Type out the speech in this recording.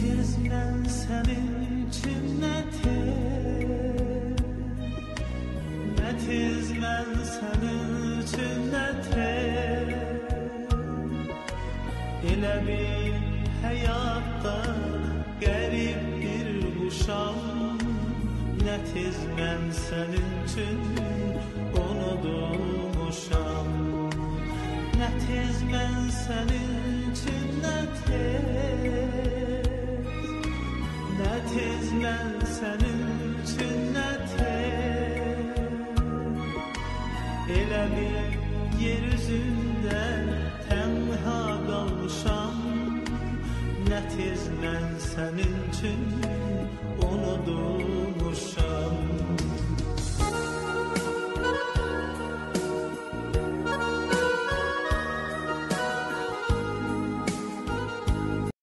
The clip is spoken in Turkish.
tez mən sənin üçün nə tez mən sənin üçün nə tez? Elə bir həyatda qərib bir quşam Nə tez mən sənin üçün unudmuşam Nə tez Üçün nə tez Elə bir yer üzündə tənha qalmışam Nə tez mən sənin üçün